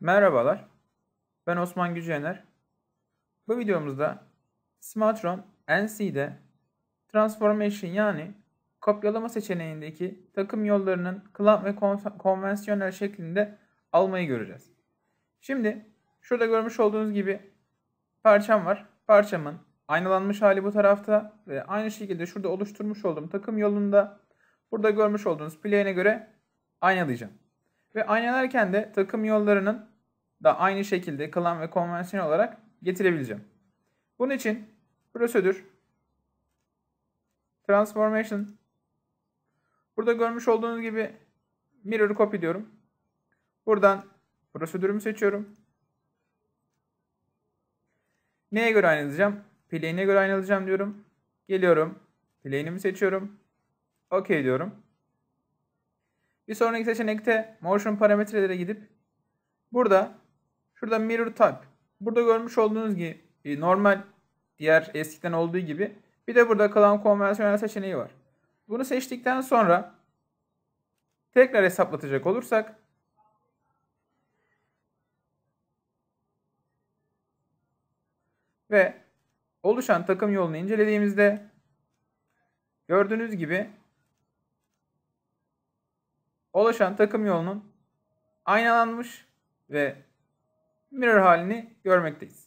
Merhabalar, ben Osman Gücener. Bu videomuzda Smartron NC'de Transformation yani kopyalama seçeneğindeki takım yollarının klamp ve kon- konvansiyonel şeklinde almayı göreceğiz. Şimdi şurada görmüş olduğunuz gibi parçam var. Parçamın aynalanmış hali bu tarafta ve aynı şekilde şurada oluşturmuş olduğum takım yolunda burada görmüş olduğunuz plane'e göre aynalayacağım. Ve aynalarken de takım yollarının da aynı şekilde klan ve konvansiyon olarak getirebileceğim. Bunun için prosedür transformation burada görmüş olduğunuz gibi mirror copy diyorum. Buradan prosedürümü seçiyorum. Neye göre aynalayacağım? Plane'e göre aynalayacağım diyorum. Geliyorum. Plane'imi seçiyorum. OK diyorum. Bir sonraki seçenekte motion parametrelere gidip burada şurada mirror type burada görmüş olduğunuz gibi e, normal diğer eskiden olduğu gibi bir de burada kalan konvansiyonel seçeneği var. Bunu seçtikten sonra tekrar hesaplatacak olursak ve oluşan takım yolunu incelediğimizde gördüğünüz gibi oluşan takım yolunun aynalanmış ve mirror halini görmekteyiz.